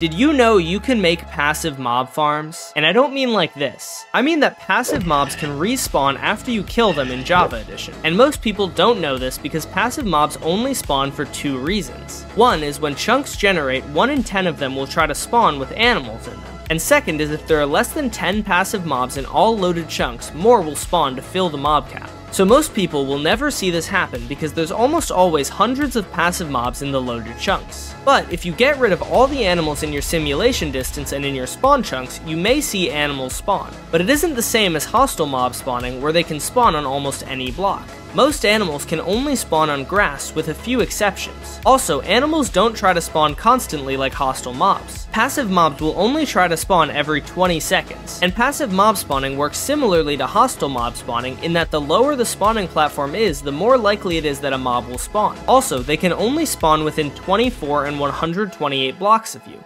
Did you know you can make passive mob farms? And I don't mean like this. I mean that passive mobs can respawn after you kill them in Java Edition. And most people don't know this because passive mobs only spawn for two reasons. One is when chunks generate, 1 in 10 of them will try to spawn with animals in them. And second is if there are less than 10 passive mobs in all loaded chunks, more will spawn to fill the mob cap. So most people will never see this happen because there's almost always hundreds of passive mobs in the loaded chunks. But if you get rid of all the animals in your simulation distance and in your spawn chunks, you may see animals spawn. But it isn't the same as hostile mob spawning where they can spawn on almost any block. Most animals can only spawn on grass with a few exceptions. Also, animals don't try to spawn constantly like hostile mobs. Passive mobs will only try to spawn every 20 seconds, and passive mob spawning works similarly to hostile mob spawning in that the lower the spawning platform is, the more likely it is that a mob will spawn. Also, they can only spawn within 24 and 128 blocks of you,